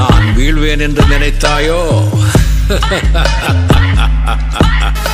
நான் வீழ்வேன் என்று நினைத்தாயோ?